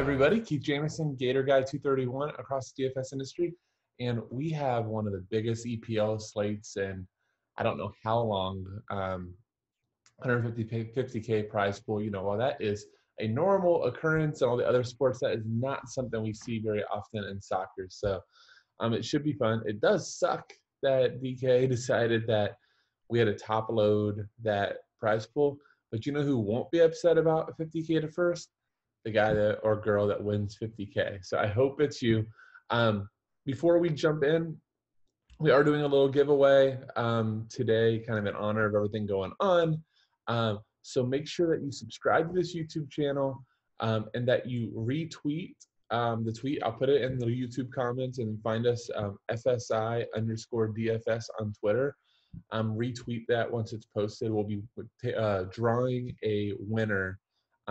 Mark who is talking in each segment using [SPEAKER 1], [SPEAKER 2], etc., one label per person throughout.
[SPEAKER 1] everybody? Keith Jameson, Gator Guy 231 across the DFS industry. And we have one of the biggest EPL slates in I don't know how long. Um, 150 50k prize pool. You know, while that is a normal occurrence in all the other sports, that is not something we see very often in soccer. So um, it should be fun. It does suck that DK decided that we had to top load that prize pool. But you know who won't be upset about 50k to first? The guy that or girl that wins 50k. So I hope it's you. Um, before we jump in, we are doing a little giveaway um, today, kind of in honor of everything going on. Um, so make sure that you subscribe to this YouTube channel um, and that you retweet um, the tweet. I'll put it in the YouTube comments and find us um, FSI underscore DFS on Twitter. Um, retweet that once it's posted. We'll be uh, drawing a winner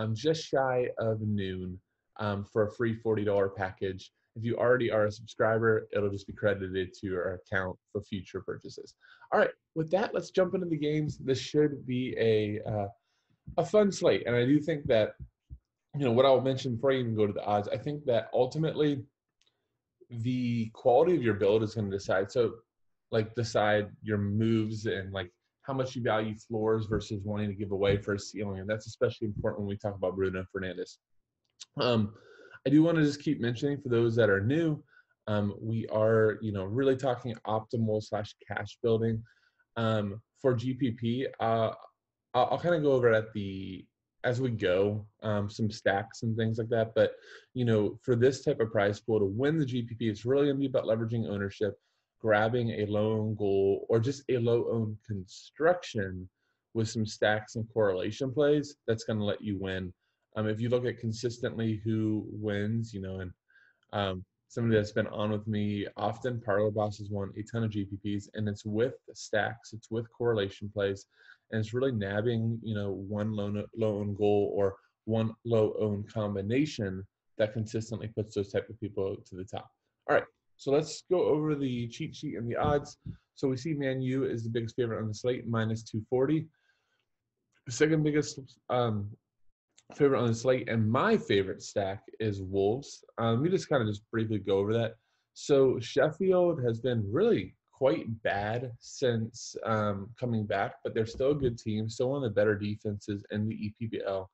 [SPEAKER 1] um, just shy of noon um, for a free $40 package. If you already are a subscriber, it'll just be credited to your account for future purchases. All right, with that, let's jump into the games. This should be a uh, a fun slate, and I do think that you know what I'll mention before I even go to the odds. I think that ultimately the quality of your build is going to decide. So, like, decide your moves and like how much you value floors versus wanting to give away for a ceiling, and that's especially important when we talk about Bruno Fernandes. Um, I do want to just keep mentioning for those that are new, um, we are, you know, really talking optimal slash cash building. Um, for GPP, uh, I'll, I'll kind of go over at the as we go, um, some stacks and things like that. But you know, for this type of prize pool to win the GPP, it's really going to be about leveraging ownership, grabbing a low own goal or just a low own construction with some stacks and correlation plays. That's going to let you win. Um, if you look at consistently who wins, you know, and um, somebody that's been on with me often, Parlor Boss has won a ton of GPPs, and it's with stacks, it's with correlation plays, and it's really nabbing, you know, one low, low own goal or one low own combination that consistently puts those type of people to the top. All right, so let's go over the cheat sheet and the odds. So we see Man U is the biggest favorite on the slate, minus 240. The second biggest um, favorite on the slate, and my favorite stack is Wolves. Um, let me just kind of just briefly go over that. So Sheffield has been really quite bad since um, coming back, but they're still a good team, still one of the better defenses in the EPBL.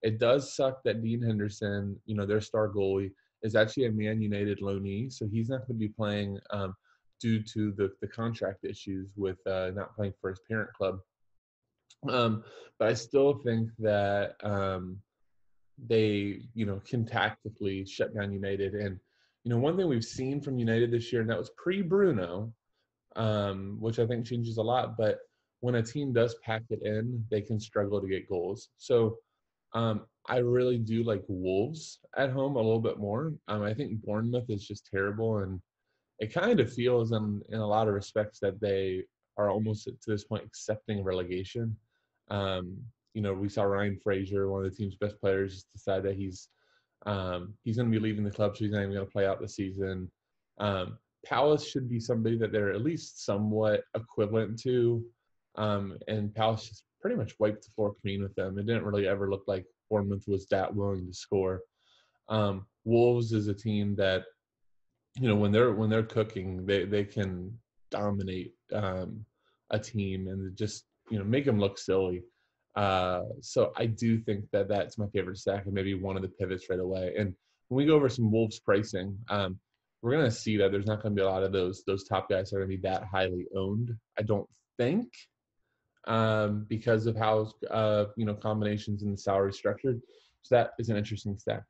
[SPEAKER 1] It does suck that Dean Henderson, you know, their star goalie, is actually a Man United loanee, so he's not going to be playing um, due to the, the contract issues with uh, not playing for his parent club. Um, but I still think that um, they, you know, can tactically shut down United. And, you know, one thing we've seen from United this year, and that was pre Bruno, um, which I think changes a lot, but when a team does pack it in, they can struggle to get goals. So um, I really do like Wolves at home a little bit more. Um, I think Bournemouth is just terrible, and it kind of feels in, in a lot of respects that they are almost to this point accepting relegation. Um, you know, we saw Ryan Fraser, one of the team's best players, decide that he's um, he's going to be leaving the club, so he's not even going to play out the season. Um, Palace should be somebody that they're at least somewhat equivalent to, um, and Palace just pretty much wiped the floor clean with them. It didn't really ever look like Bournemouth was that willing to score. Um, Wolves is a team that, you know, when they're when they're cooking, they they can dominate um, a team and just you know make them look silly. Uh, so I do think that that's my favorite stack and maybe one of the pivots right away. And when we go over some Wolves pricing, um, we're going to see that there's not going to be a lot of those those top guys that are going to be that highly owned. I don't think um, because of how uh, you know combinations in the salary structured. So that is an interesting stat.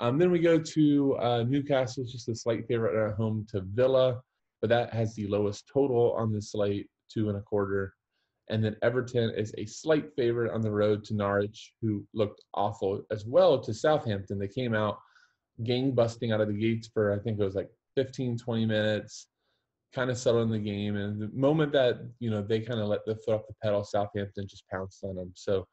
[SPEAKER 1] Um, then we go to uh, Newcastle, just a slight favorite at home to Villa, but that has the lowest total on the slate, two and a quarter. And then Everton is a slight favorite on the road to Norwich, who looked awful as well to Southampton. They came out gang busting out of the gates for I think it was like 15, 20 minutes, kind of settled in the game. And the moment that, you know, they kind of let the foot off the pedal, Southampton just pounced on them. So,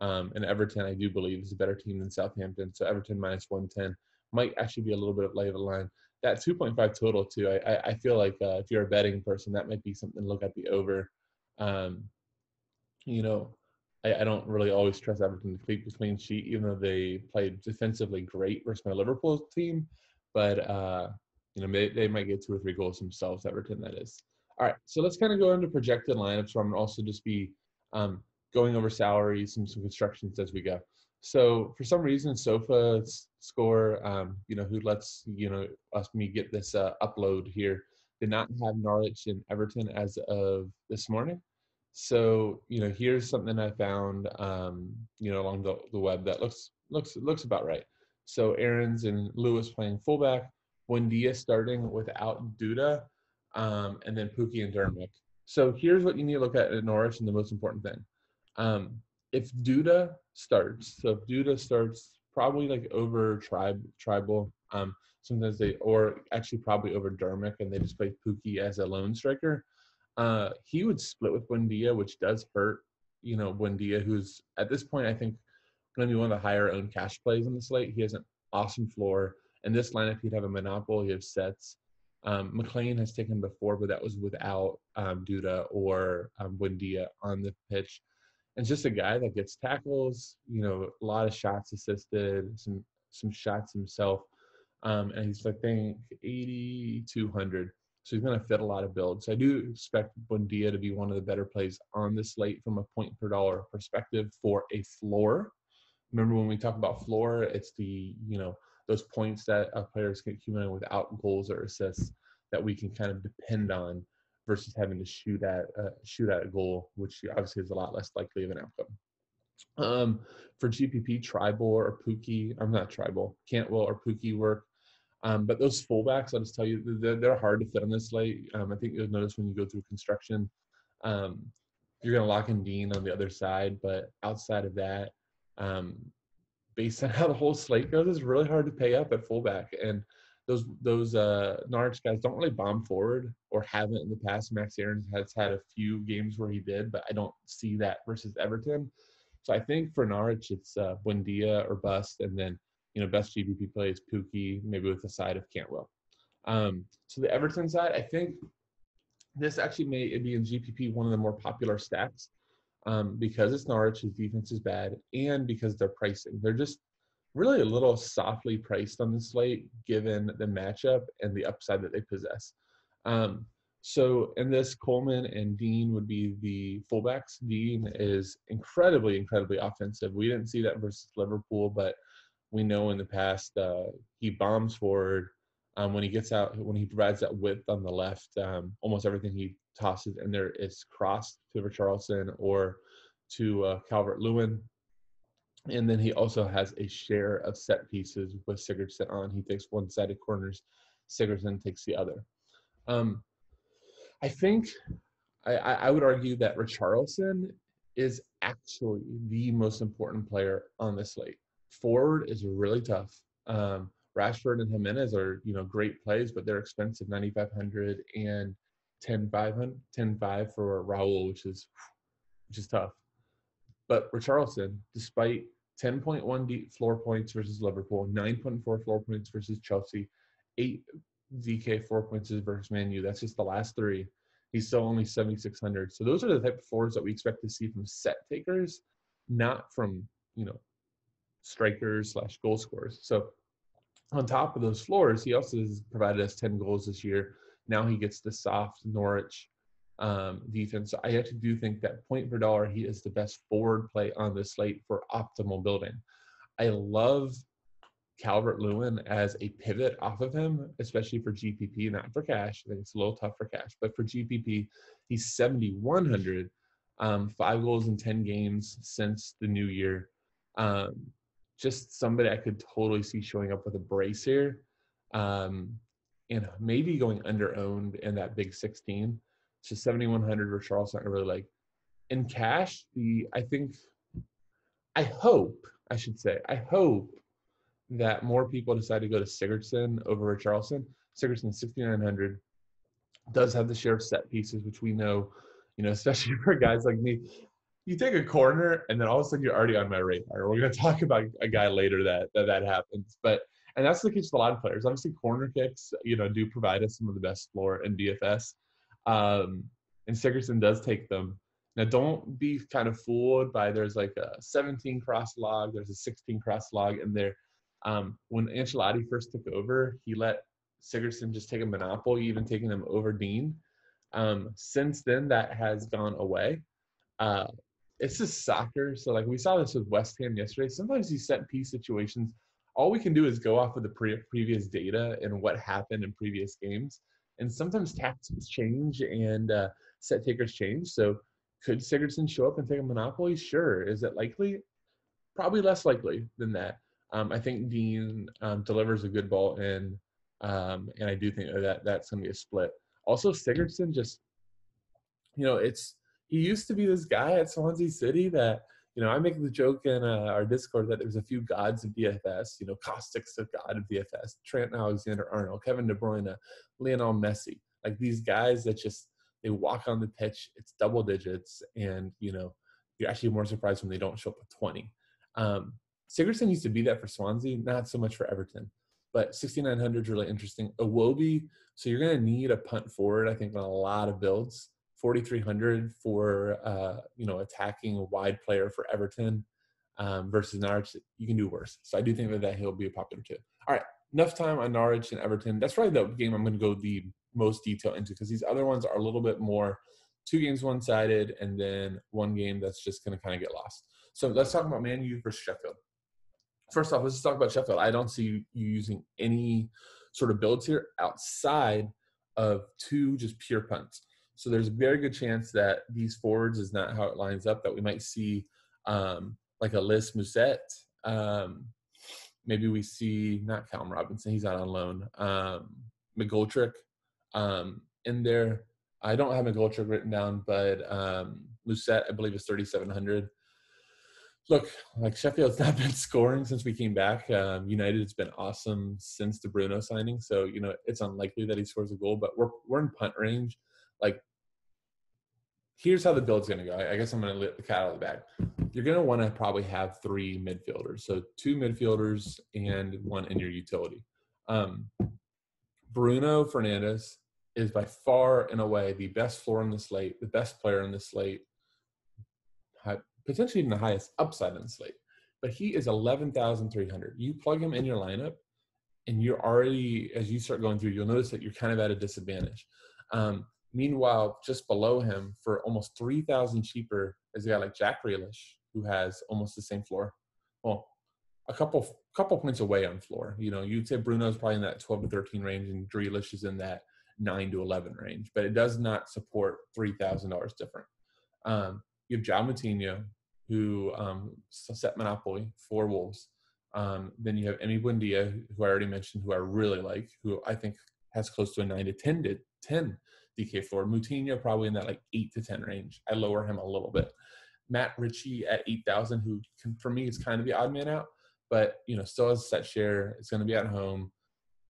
[SPEAKER 1] um, and Everton, I do believe, is a better team than Southampton. So Everton minus 110 might actually be a little bit of lay of the line. That 2.5 total, too, I, I, I feel like uh, if you're a betting person, that might be something to look at the over. Um, you know, I, I, don't really always trust Everton to keep a clean sheet, even though they played defensively great versus my Liverpool team. But uh, you know, they, they might get two or three goals themselves. Everton, that is. All right, so let's kind of go into projected lineups. Where I'm going to also just be um, going over salaries and some constructions as we go. So for some reason, Sofa score, um, you know, who lets you know us me get this uh, upload here, did not have Norwich and Everton as of this morning. So you know, here's something I found, um, you know, along the, the web that looks looks looks about right. So Aarons and Lewis playing fullback, Buendia starting without Duda, um, and then Pukki and Dermot. So here's what you need to look at at Norwich and the most important thing. Um, if Duda starts, so if Duda starts probably like over tribe tribal, um, sometimes they or actually probably over Dermot and they just play Pukki as a lone striker. Uh, he would split with Buendia, which does hurt, you know, Buendia, who's at this point I think to be one of the higher owned cash plays on the slate. He has an awesome floor. In this lineup, he'd have a monopoly, has sets. Um, McLean has taken before, but that was without um, Duda or um, Buendia on the pitch and just a guy that gets tackles, you know, a lot of shots assisted, some some shots himself. Um, and he's I think 80 200. So he's going to fit a lot of builds. So I do expect Buendia to be one of the better plays on the slate from a point per dollar perspective for a floor. Remember when we talk about floor, it's the, you know, those points that players can accumulate without goals or assists that we can kind of depend on versus having to shoot at uh, shoot at a goal, which obviously is a lot less likely of an outcome. Um, for GPP, Tribal or Pukki, I'm not Tribal, Cantwell or Pukki work. Um, but those fullbacks, I'll just tell you, they're, they're hard to fit on this slate. Um, I think you'll notice when you go through construction, um, you're going to lock in Digne on the other side. But outside of that, um, based on how the whole slate goes, it's really hard to pay up at fullback. And those those uh, Norwich guys don't really bomb forward or haven't in the past. Max Aarons has had a few games where he did, but I don't see that versus Everton. So I think for Norwich, it's uh, Buendia or bust, and then you know best GPP play is Pukki, maybe with the side of Cantwell. Um, so the Everton side, I think this actually may be in GPP one of the more popular stacks um, because it's Norwich's defense is bad and because they're pricing. They're just really a little softly priced on the slate given the matchup and the upside that they possess. Um, so in this, Coleman and Digne would be the fullbacks. Digne is incredibly, incredibly offensive. We didn't see that versus Liverpool, but we know in the past uh, he bombs forward. Um, when he gets out, when he provides that width on the left, um, almost everything he tosses in there is crossed to Richarlison or to uh, Calvert Lewin. And then he also has a share of set pieces with Sigurdsson on. He takes one sided corners, Sigurdsson takes the other. Um, I think I, I would argue that Richarlison is actually the most important player on the slate. Forward is really tough. Um, Rashford and Jimenez are you know great plays, but they're expensive, 9,500 and 10,500, 10,500 for Raul, which is which is tough. But Richarlison, despite 10.1 deep floor points versus Liverpool, 9.4 floor points versus Chelsea, 8 VK floor points versus Man U, that's just the last three. He's still only 7,600. So those are the type of floors that we expect to see from set takers, not from, you know, strikers slash goal scorers. So on top of those floors, he also has provided us 10 goals this year. Now he gets the soft Norwich um, defense. So I actually do think that point per dollar, he is the best forward play on the slate for optimal building. I love Calvert Lewin as a pivot off of him, especially for GPP, not for cash. I think it's a little tough for cash, but for GPP, he's 7,100, um, five goals in 10 games since the new year. Um, just somebody I could totally see showing up with a brace here um, and maybe going under owned in that big 16 to 7100 or Charles I really like. In cash, the I think I hope, I should say, I hope that more people decide to go to Sigurdsson over Richarlison. Sigurdsson 6900 does have the share of set pieces, which we know, you know, especially for guys like me. You take a corner and then all of a sudden you're already on my radar. We're going to talk about a guy later that that, that happens, but and that's the case with a lot of players. Obviously, corner kicks, you know, do provide us some of the best floor in DFS. Um, and Sigurdsson does take them. Now, don't be kind of fooled by there's like a 17 cross log, there's a 16 cross log in there. Um, when Ancelotti first took over, he let Sigurdsson just take a monopoly, even taking him over Digne. Um, since then, that has gone away. Uh, it's just soccer. So, like we saw this with West Ham yesterday. Sometimes these set piece situations, all we can do is go off of the pre- previous data and what happened in previous games. And sometimes tactics change and uh, set takers change. So, could Sigurdsson show up and take a monopoly? Sure. Is it likely? Probably less likely than that. Um, I think Digne um, delivers a good ball in, um, and I do think that that's going to be a split. Also, Sigurdsson just, you know, it's he used to be this guy at Swansea City that, you know, I make the joke in uh, our Discord that there's a few gods of DFS. You know, Caustic's a god of DFS, Trent Alexander-Arnold, Kevin De Bruyne, Lionel Messi. Like these guys that just they walk on the pitch, it's double digits, and you know, you're actually more surprised when they don't show up with 20. Um, used to be that for Swansea, not so much for Everton. But 6,900 is really interesting. Iwobi, so you're going to need a punt forward, I think, on a lot of builds. 4,300 for, uh, you know, attacking a wide player for Everton um, versus Norwich. You can do worse. So I do think that, that he'll be a popular too. All right, enough time on Norwich and Everton. That's probably the game I'm going to go the most detail into because these other ones are a little bit more two games one sided and then one game that's just going to kind of get lost. So let's talk about Man U versus Sheffield first off, let's just talk about Sheffield. I don't see you using any sort of builds here outside of two just pure punts. So there's a very good chance that these forwards is not how it lines up. That we might see um, like a Lys Mousset. Um, maybe we see not Callum Robinson. He's out on loan. Um, McGoldrick um, in there. I don't have McGoldrick written down, but um, I believe is 3,700 look, like Sheffield's not been scoring since we came back. Um, United's been awesome since the Bruno signing, so you know it's unlikely that he scores a goal. But we're we're in punt range. Like, here's how the build's going to go. I, guess I'm going to let the cat out of the bag. You're going to want to probably have three midfielders, so two midfielders and one in your utility. Um, Bruno Fernandez is by far and away the best floor in the slate, the best player in the slate potentially even the highest upside on the slate. But he is 11,300. You plug him in your lineup, and you're already, as you start going through, you'll notice that you're kind of at a disadvantage. Um, meanwhile, just below him, for almost 3,000 cheaper, is a guy like Jack Grealish, who has almost the same floor. Well, a couple couple points away on floor. You know, you'd say Bruno's probably in that 12 to 13 range, and Grealish is in that 9 to 11 range, but it does not support $3,000 different. Um, you have João Moutinho, who um, set Monopoly for Wolves. Um, then you have Emi Buendia, who I already mentioned, who I really like, who I think has close to a 9 to 10 to 10 DK floor. Moutinho probably in that like 8 to 10 range. I lower him a little bit. Matt Ritchie at 8,000, who can, for me is kind of the odd man out, but you know still has a set share. It's going to be at home.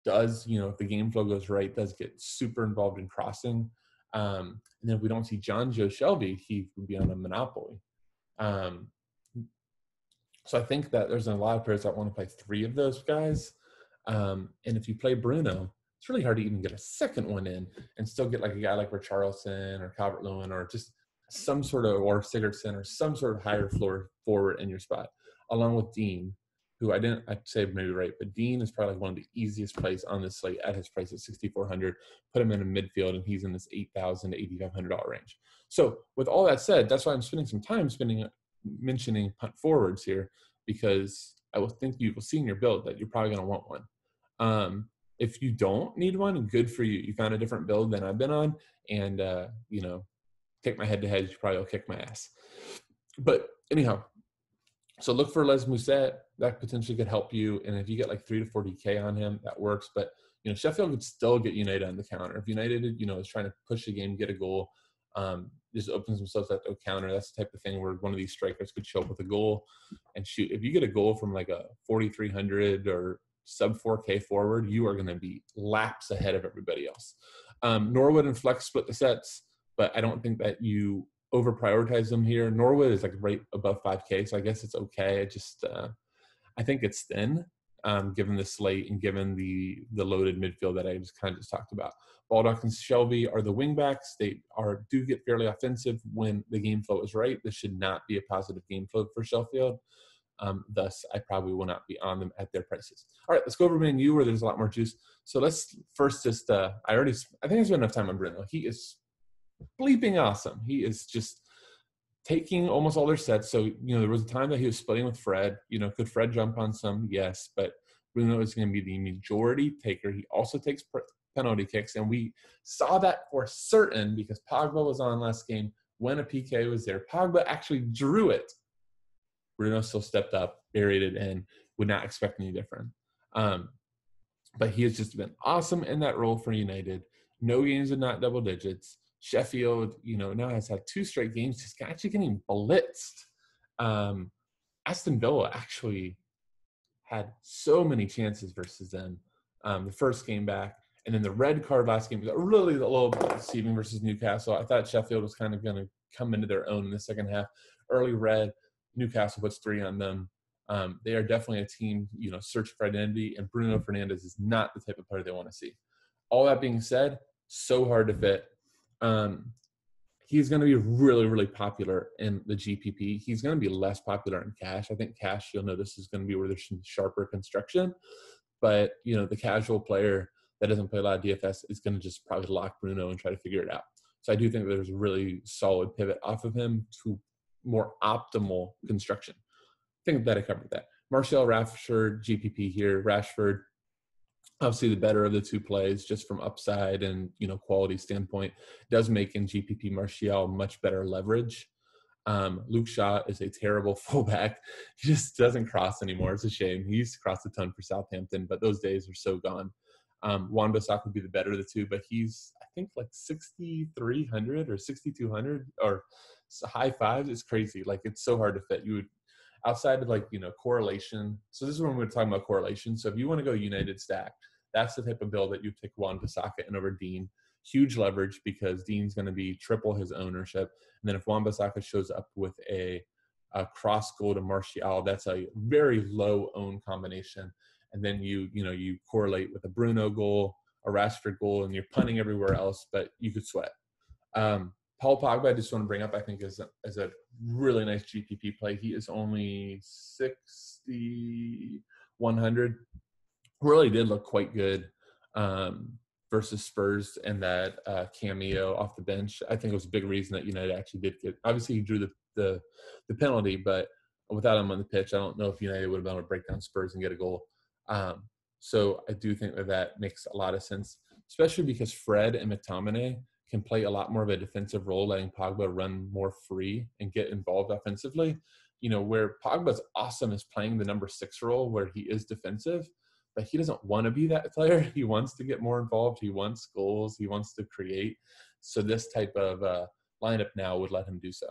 [SPEAKER 1] Does you know if the game flow goes right, does get super involved in crossing. Um, and then if we don't see Jonjo Shelvey, he would be on a monopoly. Um, so I think that there's a lot of players that want to play three of those guys. Um, and if you play Bruno, it's really hard to even get a second one in and still get like a guy like Richarlison or Calvert Lewin or just some sort of or Sigurdsson or some sort of higher floor forward in your spot, along with Digne, who I didn't I'd say maybe right, but Digne is probably one of the easiest plays on this slate at his price at 6,400. Put him in a midfield and he's in this 8,000 to 8,500 dollar range. So with all that said, that's why I'm spending some time spending mentioning punt forwards here because I will think you will see in your build that you're probably going to want one. Um, if you don't need one, good for you. You found a different build than I've been on, and uh, you know, take my head to head, you probably will kick my ass. But anyhow, so look for Lys Mousset. That potentially could help you. And if you get like three to forty K on him, that works. But you know, Sheffield could still get United on the counter. If United, you know, is trying to push the game, get a goal, um, just opens themselves up to a counter. That's the type of thing where one of these strikers could show up with a goal and shoot. If you get a goal from like a 4,300 or sub 4K forward, you are going to be laps ahead of everybody else. Um, Norwood and Fleck split the sets, but I don't think that you over prioritize them here. Norwood is like right above 5K, so I guess it's okay. I just, uh, I think it's thin. um, given the slate and given the the loaded midfield that I just kind of just talked about. Baldock and Shelby are the wingbacks. They are do get fairly offensive when the game flow is right. This should not be a positive game flow for Sheffield. Um, thus, I probably will not be on them at their prices. All right, let's go over Man U where there's a lot more juice. So let's first just, uh, I already, I think I spent enough time on Bruno. He is bleeping awesome. He is just taking almost all their sets. So, you know, there was a time that he was splitting with Fred. You know, could Fred jump on some? Yes, but Bruno is going to be the majority taker. He also takes penalty kicks, and we saw that for certain because Pogba was on last game when a PK was there. Pogba actually drew it Bruno still stepped up, buried it in, would not expect any different. Um, but he has just been awesome in that role for United. No games are not double digits. Sheffield, you know, now has had two straight games, just actually getting blitzed. Um, Aston Villa actually had so many chances versus them. Um, the first game back, and then the red card last game was really a little deceiving versus Newcastle. I thought Sheffield was kind of going to come into their own in the second half. Early red, Newcastle puts three on them. Um, they are definitely a team, you know, searching for identity, and Bruno Fernandes is not the type of player they want to see. All that being said, so hard to fit. Um, he's going to be really, really popular in the GPP. He's going to be less popular in cash. I think cash, you'll notice, is going to be where there's some sharper construction. But you know, the casual player that doesn't play a lot of DFS is going to just probably lock Bruno and try to figure it out. So I do think there's a really solid pivot off of him to more optimal construction. I think that I covered that. Martial Rashford, GPP here. Rashford, obviously the better of the two plays, just from upside and you know quality standpoint, does make in GPP Martial much better leverage. Um, Luke Shaw is a terrible fullback. He just doesn't cross anymore. It's a shame. He used to cross a ton for Southampton, but those days are so gone. Um, Wan-Bissaka would be the better of the two, but he's I think like 6,300 or 6,200 or high fives is crazy. Like it's so hard to fit. You would outside of like you know correlation. So this is when we're talking about correlation. So if you want to go United stack, that's the type of build that you take Wan-Bissaka and over Digne Huge leverage because Digne's going to be triple his ownership. And then if Wan-Bissaka shows up with a, a cross goal to Martial, that's a very low own combination. And then you you know you correlate with a Bruno goal, a Rashford goal, and you're punting everywhere else, but you could sweat. Um, Paul Pogba, I just want to bring up, I think, is a, is a really nice GPP play. He is only 60, 100. Really did look quite good um, versus Spurs and that uh, cameo off the bench. I think it was a big reason that United actually did get. Obviously, he drew the, the, the penalty, but without him on the pitch, I don't know if United would have been able to break down Spurs and get a goal. Um, so I do think that that makes a lot of sense, especially because Fred and McTominay – can play a lot more of a defensive role, letting Pogba run more free and get involved offensively. You know, where Pogba's awesome is playing the number six role where he is defensive, but he doesn't want to be that player. He wants to get more involved. He wants goals. He wants to create. So this type of uh, lineup now would let him do so.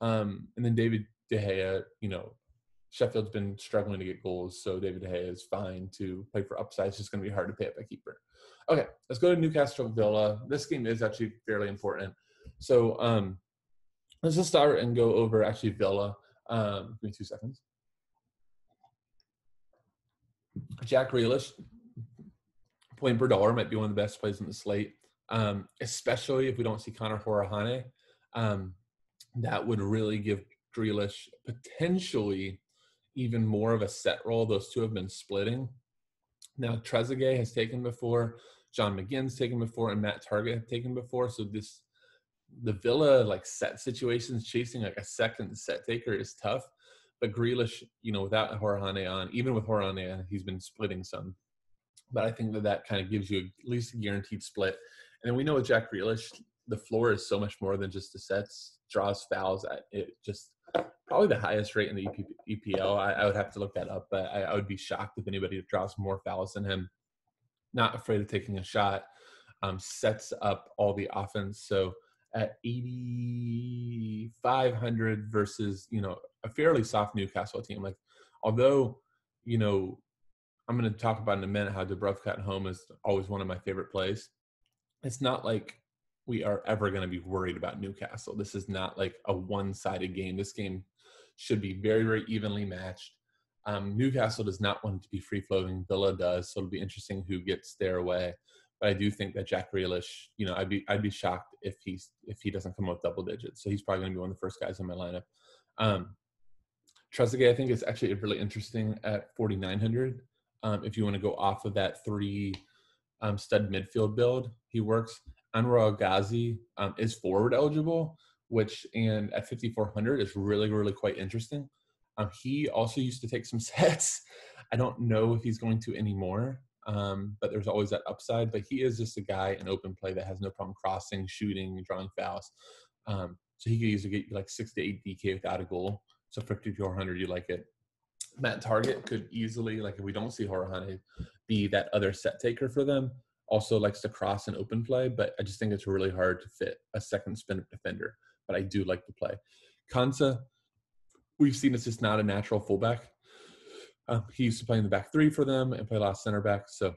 [SPEAKER 1] Um, and then David De Gea, you know, Sheffield's been struggling to get goals, so David Gea is fine to play for upside. It's just going to be hard to pay up a keeper. Okay, let's go to Newcastle Villa. This game is actually fairly important. So um, let's just start and go over actually Villa. Um, give me two seconds. Jack Grealish, point per dollar, might be one of the best plays in the slate, um, especially if we don't see Conor Hourihane. Um, that would really give Grealish potentially even more of a set role. Those two have been splitting. Now Trezeguet has taken before. John McGinn's taken before and Matt Targett have taken before. So this the Villa like set situations, chasing like a second set taker is tough. But Grealish, you know, without Hourihane on, even with Hourihane on, he's been splitting some. But I think that that kind of gives you at least a guaranteed split. And then we know with Jack Grealish, the floor is so much more than just the sets, draws, fouls. At it just probably the highest rate in the EPL. I, I would have to look that up, but I, I would be shocked if anybody draws more fouls than him not afraid of taking a shot, um, sets up all the offense. So at 8,500 versus, you know, a fairly soft Newcastle team, like, although, you know, I'm going to talk about in a minute how Dubravka at home is always one of my favorite plays. It's not like we are ever going to be worried about Newcastle. This is not like a one sided game. This game should be very, very evenly matched. Um, Newcastle does not want to be free floating. Villa does, so it'll be interesting who gets their way. But I do think that Jack Grealish, you know, I'd be I'd be shocked if he's if he doesn't come up double digits. So he's probably going to be one of the first guys in my lineup. Um, Trezeguet, I think, is actually really interesting at 4,900. Um, if you want to go off of that three um, stud midfield build, he works. Anwar Ghazi um, is forward eligible, which and at 5,400 is really really quite interesting. Um, he also used to take some sets. I don't know if he's going to anymore, um, but there's always that upside. But he is just a guy in open play that has no problem crossing, shooting, drawing fouls. Um, so he could easily get like six to eight DK without a goal. So 5,400, you like it. Matt Targett could easily, like if we don't see Hourihane, be that other set taker for them. Also likes to cross and open play, but I just think it's really hard to fit a second spin defender. But I do like to play. Konsa, we've seen it's just not a natural fullback. Uh, he used to play in the back three for them and play last center back, so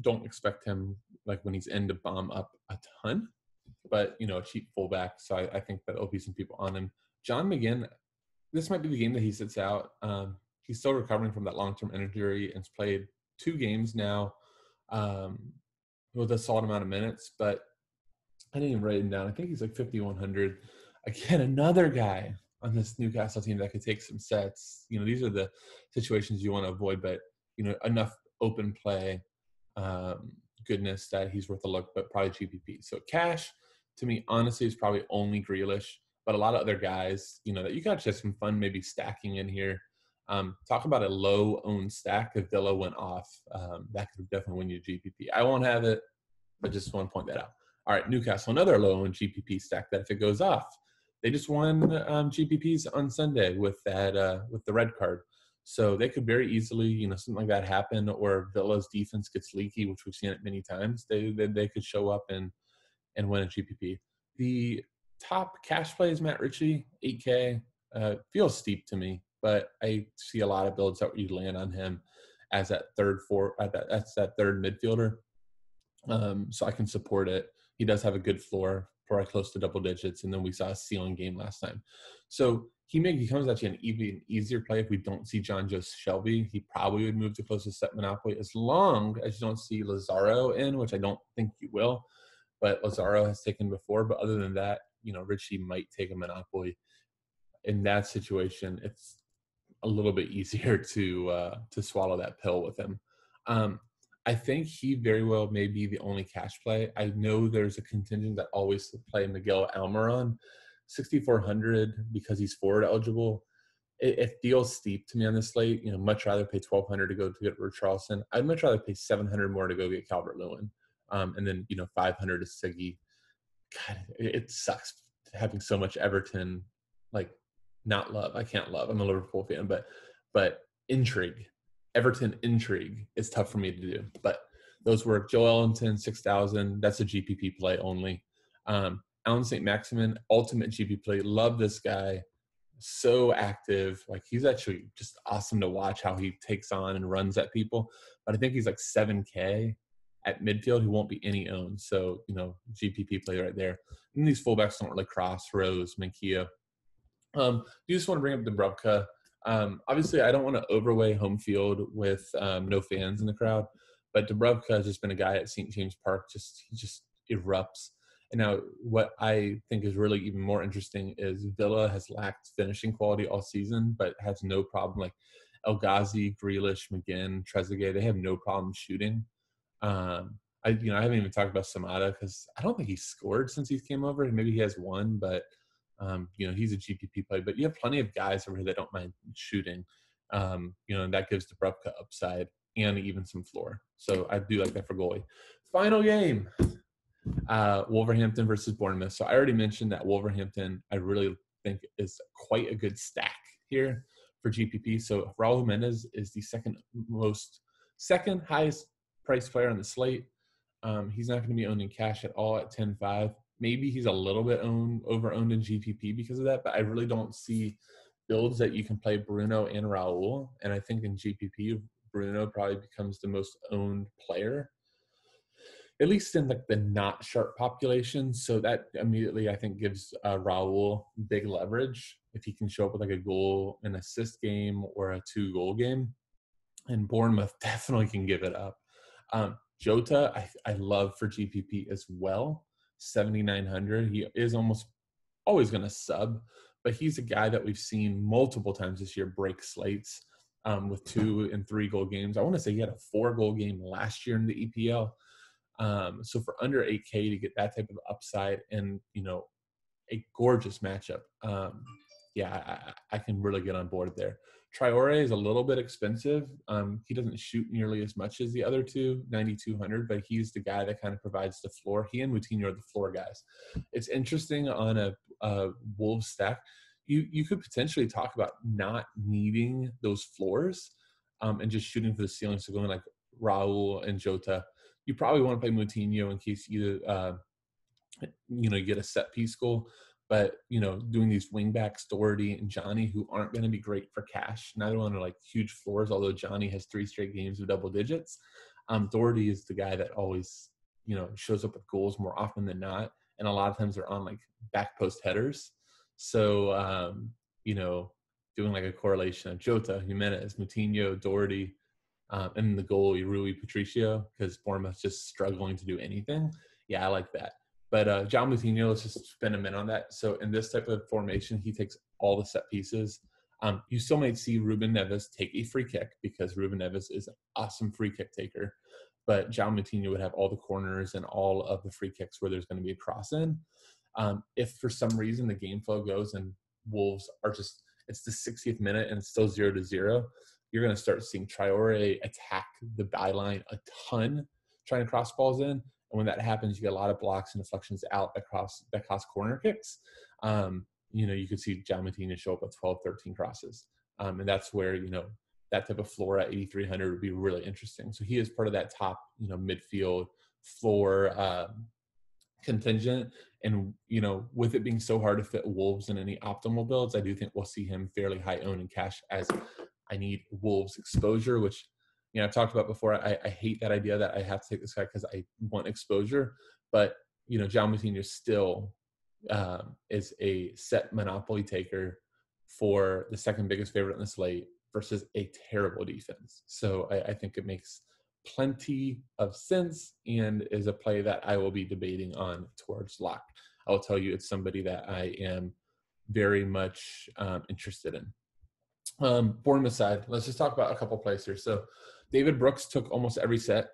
[SPEAKER 1] don't expect him like when he's in to bomb up a ton. But you know, a cheap fullback, so I, I think that there'll be some people on him. John McGinn, this might be the game that he sits out. Um, he's still recovering from that long-term injury and and's played two games now um, with a solid amount of minutes. But I didn't even write him down. I think he's like 5,100. Again, another guy on this Newcastle team that could take some sets. You know, these are the situations you want to avoid, but you know, enough open play um, goodness that he's worth a look, but probably GPP. So cash to me, honestly, is probably only Grealish, but a lot of other guys, you know, that you got just some fun maybe stacking in here. Um, talk about a low owned stack. If Villa went off, um, that could definitely win you GPP. I won't have it, but just want to point that out. All right, Newcastle, another low owned GPP stack that if it goes off, they just won um, GPPs on Sunday with that uh, with the red card. So they could very easily, you know, something like that happen, or Villa's defense gets leaky, which we've seen it many times. They they, they could show up and and win a GPP. The top cash plays, Matt Ritchie, 8K, uh, feels steep to me, but I see a lot of builds that you land on him as that third four, that, that's that third midfielder. Um, so I can support it. He does have a good floor probably close to double digits, and then we saw a ceiling game last time. So he may becomes actually an even easier play if we don't see Jonjo Shelvey. He probably would move to closest set monopoly as long as you don't see Lazaro in, which I don't think you will. But Lazaro has taken before. But other than that, you know, Ritchie might take a monopoly. In that situation, it's a little bit easier to uh, to swallow that pill with him. Um, I think he very well may be the only cash play. I know there's a contingent that always play Miguel Almiron, 6,400 because he's forward eligible. It, feels steep to me on the slate. You know, much rather pay 1,200 to go to get Richarlison. I'd much rather pay 700 more to go get Calvert Lewin, um, and then you know 500 to Siggy. God, it sucks having so much Everton like not love. I can't love. I'm a Liverpool fan, but but intrigue Everton intrigue is tough for me to do. But those work. Joelinton, 6,000. That's a GPP play only. Um, Allan St. Maximin, ultimate GPP play. Love this guy. So active. Like he's actually just awesome to watch how he takes on and runs at people. But I think he's like 7K at midfield. He won't be any owned. So, you know, GPP play right there. And these fullbacks don't really cross Rose, Manquillo. Um, you just want to bring up Dubravka. Um, obviously, I don't want to overweigh home field with um, no fans in the crowd, but Dubravka has just been a guy at St. James Park. Just he just erupts. And now, what I think is really even more interesting is Villa has lacked finishing quality all season, but has no problem. Like El Ghazi, Grealish, McGinn, Trezeguet, they have no problem shooting. Um, I you know I haven't even talked about Samatta because I don't think he's scored since he came over. Maybe he has one, but um, you know, he's a GPP play, but you have plenty of guys over here that don't mind shooting. Um, you know, and that gives Dubravka upside and even some floor. So I do like that for goalie. Final game, uh, Wolverhampton versus Bournemouth. So I already mentioned that Wolverhampton, I really think is quite a good stack here for GPP. So Raul Jimenez is the second most, second highest price player on the slate. Um, he's not going to be owning cash at all at 10.5 maybe he's a little bit owned over owned in GPP because of that, but I really don't see builds that you can play Bruno and Raul. And I think in GPP, Bruno probably becomes the most owned player. at least in like the not sharp population. So that immediately I think gives uh, Raul big leverage if he can show up with like a goal and assist game or a two goal game. And Bournemouth definitely can give it up. Um, Jota, I, I love for GPP as well. 7,900. He is almost always going to sub, but he's a guy that we've seen multiple times this year break slates um, with two and three goal games. I want to say he had a four goal game last year in the EPL. Um, so for under 8K to get that type of upside and, you know, a gorgeous matchup. Um, yeah, I, I, can really get on board there. Traore is a little bit expensive. Um, he doesn't shoot nearly as much as the other two, 9,200, but he's the guy that kind of provides the floor. He and Moutinho are the floor guys. It's interesting on a, a Wolves stack. You you could potentially talk about not needing those floors um, and just shooting for the ceiling. So going like Raul and Jota. You probably want to play Moutinho in case either uh, you know you get a set piece goal but you know, doing these wingbacks, Doherty and Jonny, who aren't going to be great for cash. Neither one are like huge floors. Although Jonny has three straight games of double digits, um, Doherty is the guy that always you know shows up with goals more often than not, and a lot of times they're on like back post headers. So um, you know, doing like a correlation of Jota, Jimenez, Moutinho, Doherty, um, and the goalie Rui Patricio because Bournemouth's just struggling to do anything. Yeah, I like that. But uh, João Moutinho, let's just spend a minute on that. So in this type of formation, he takes all the set pieces. Um, you still might see Ruben Neves take a free kick because Ruben Neves is an awesome free kick taker. But John Moutinho would have all the corners and all of the free kicks where there's going to be a cross in. Um, if for some reason the game flow goes and Wolves are just, it's the 60th minute and it's still zero to zero, you're going to start seeing Traore attack the byline a ton, trying to cross balls in. And when that happens, you get a lot of blocks and deflections out that that cost corner kicks. Um, you know, you could see John Martinez show up with 12, 13 crosses. Um, and that's where, you know, that type of floor at 8,300 would be really interesting. So he is part of that top, you know, midfield floor um, contingent. And, you know, with it being so hard to fit Wolves in any optimal builds, I do think we'll see him fairly high owned in cash as I need Wolves exposure, which you know, I've talked about before. I, I hate that idea that I have to take this guy because I want exposure. But you know, John Moutinho still um, is a set monopoly taker for the second biggest favorite in the slate versus a terrible defense. So I, I think it makes plenty of sense and is a play that I will be debating on towards lock. I will tell you, it's somebody that I am very much um, interested in. Um, Bournemouth side, let's just talk about a couple plays here. So David Brooks took almost every set.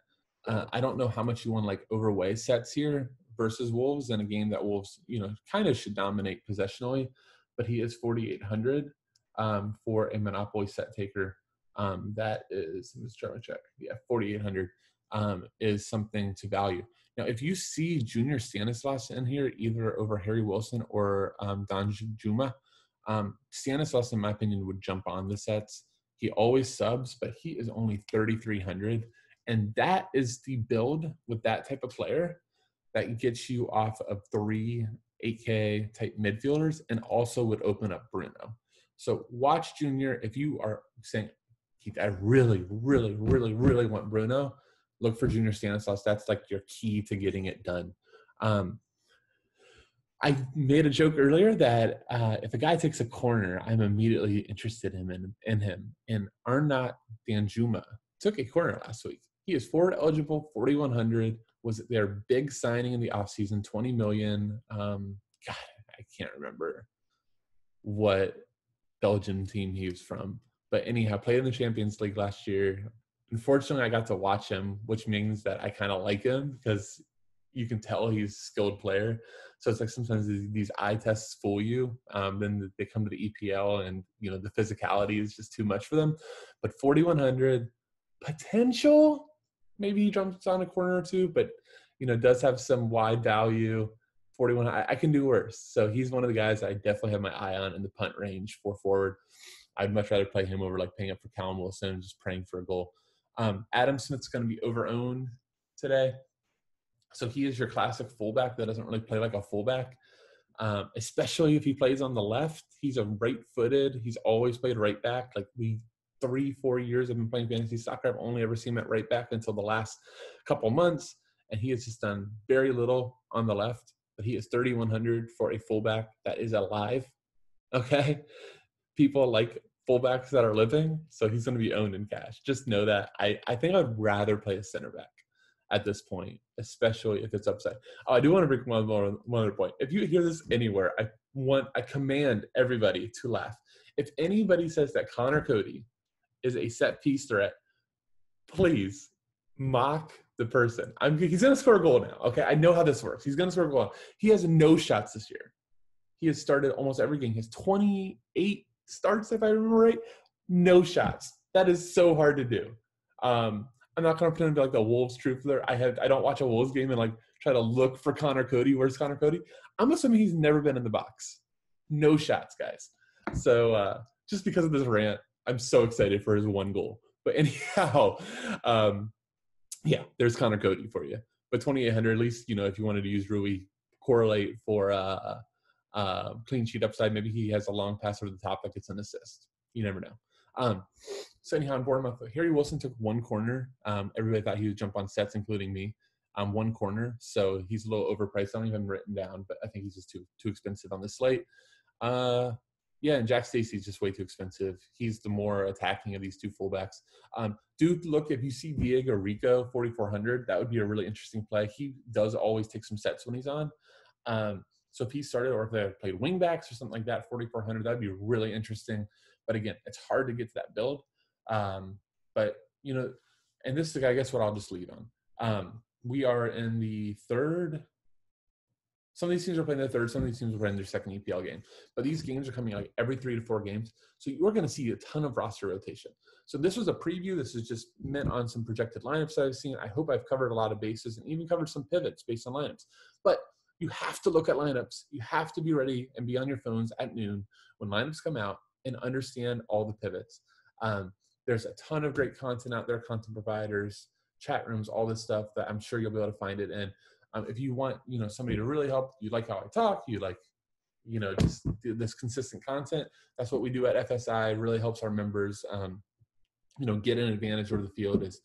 [SPEAKER 1] Uh, I don't know how much you want like overweigh sets here versus Wolves in a game that Wolves, you know, kind of should dominate possessionally, but he is 4,800 um, for a monopoly set taker. Um, that is, let's try check. Yeah, 4,800 um, is something to value. Now, if you see Junior Stanislas in here, either over Harry Wilson or um, Danjuma, um, Stanislas, in my opinion, would jump on the sets. He always subs, but he is only 3,300. And that is the build with that type of player that gets you off of three 8K type midfielders and also would open up Bruno. So watch Junior. If you are saying, Keith, I really, really, really, really want Bruno, look for Junior Stanislas. That's like your key to getting it done. Um, I made a joke earlier that uh, if a guy takes a corner, I'm immediately interested in, in, him. And Arnaut Danjuma took a corner last week. He is forward eligible, 4,100. Was their big signing in the offseason, 20 million. Um, God, I can't remember what Belgian team he was from. But anyhow, played in the Champions League last year. Unfortunately, I got to watch him, which means that I kind of like him because you can tell he's a skilled player. So it's like sometimes these eye tests fool you. Um, then they come to the EPL and you know the physicality is just too much for them. But 4100 potential, maybe he jumps on a corner or two, but you know does have some wide value. 41, I, I can do worse. So he's one of the guys I definitely have my eye on in the punt range for forward. I'd much rather play him over like paying up for Callum Wilson and just praying for a goal. Um, Adam Smith's going to be over owned today. So he is your classic fullback that doesn't really play like a fullback, um, especially if he plays on the left. He's a right-footed. He's always played right back. Like we three, four years I've been playing fantasy soccer. I've only ever seen him at right back until the last couple months. and he has just done very little on the left, but he is 3,100 for a fullback that is alive. Okay. People like fullbacks that are living, so he's going to be owned in cash. Just know that. I, I think I'd rather play a center back at this point, especially if it's upside. Oh, I do want to bring one more one other point. If you hear this anywhere, I want I command everybody to laugh. If anybody says that Conor Coady is a set piece threat, please mock the person. I'm, he's going to score a goal now. Okay, I know how this works. He's going to score a goal. He has no shots this year. He has started almost every game. He has 28 starts, if I remember right. No shots. That is so hard to do. Um, I'm not going to pretend to be like the Wolves truther. I have I don't watch a Wolves game and like try to look for Conor Coady. Where's Conor Coady? I'm assuming he's never been in the box. No shots, guys. So uh, just because of this rant, I'm so excited for his one goal. But anyhow, um, yeah, there's Conor Coady for you. But 2,800, at least, you know, if you wanted to use Rui, correlate for uh, uh, clean sheet upside, maybe he has a long pass over the top that gets an assist. You never know. Um, so anyhow, in Bournemouth, Harry Wilson took one corner. Um, everybody thought he would jump on sets, including me. Um, one corner, so he's a little overpriced. I don't even written down, but I think he's just too too expensive on the slate. Uh, yeah, and Jack Stacey's just way too expensive. He's the more attacking of these two fullbacks. Um, do look if you see Diego Rico 4400, that would be a really interesting play. He does always take some sets when he's on. Um, so if he started or if they played wingbacks or something like that, 4400, that'd be really interesting. But again, it's hard to get to that build. Um, but you know, and this is I guess what I'll just lead on. Um, we are in the third some of these teams are playing their third, some of these teams are playing their second EPL game. But these games are coming like every three to four games. So you're going to see a ton of roster rotation. So this was a preview. This is just meant on some projected lineups I've seen. I hope I've covered a lot of bases and even covered some pivots based on lineups. But you have to look at lineups. You have to be ready and be on your phones at noon when lineups come out and understand all the pivots. Um, there's a ton of great content out there, content providers, chat rooms, all this stuff that I'm sure you'll be able to find it in. Um, if you want, you know, somebody to really help, you like how I talk, you like, you know, just this consistent content. That's what we do at FSI. Really helps our members, um, you know, get an advantage over the field. Is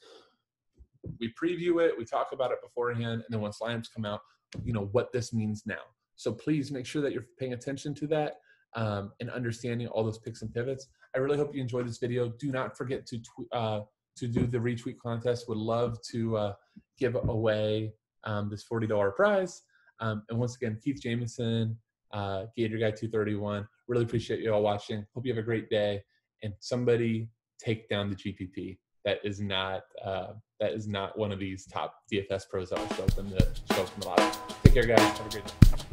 [SPEAKER 1] we preview it, we talk about it beforehand, and then once lineups come out, you know what this means now. So please make sure that you're paying attention to that um, and understanding all those picks and pivots. I really hope you enjoyed this video. Do not forget to tw- uh, to do the retweet contest. Would love to uh, give away um, this $40 prize. Um, and once again, Keith Jameson, uh, Gator Guy 231. Really appreciate you all watching. Hope you have a great day. And somebody take down the GPP. That is not uh, that is not one of these top DFS pros that will show in the show in the lot. Take care, guys. Have a great day.